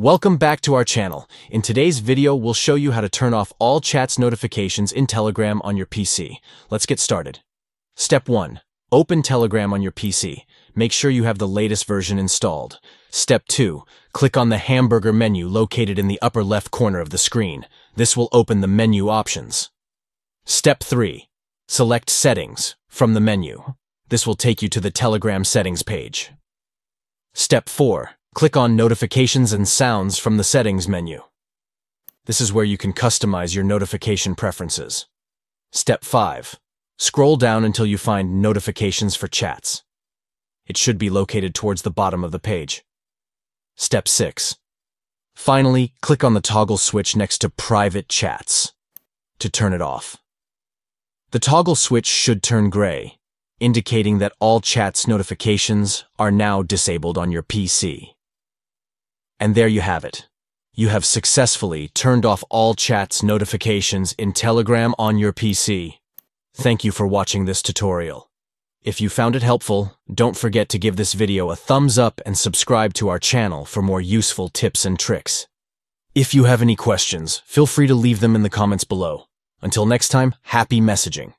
Welcome back to our channel. In today's video, we'll show you how to turn off all chats notifications in Telegram on your PC. Let's get started. Step 1. Open Telegram on your PC. Make sure you have the latest version installed. Step 2. Click on the hamburger menu located in the upper left corner of the screen. This will open the menu options. Step 3. Select Settings from the menu. This will take you to the Telegram settings page. Step 4. Click on Notifications and Sounds from the Settings menu. This is where you can customize your notification preferences. Step 5. Scroll down until you find Notifications for Chats. It should be located towards the bottom of the page. Step 6. Finally, click on the toggle switch next to Private Chats to turn it off. The toggle switch should turn gray, indicating that all chats notifications are now disabled on your PC. And there you have it. You have successfully turned off all chats notifications in Telegram on your PC. Thank you for watching this tutorial. If you found it helpful, don't forget to give this video a thumbs up and subscribe to our channel for more useful tips and tricks. If you have any questions, feel free to leave them in the comments below. Until next time, happy messaging.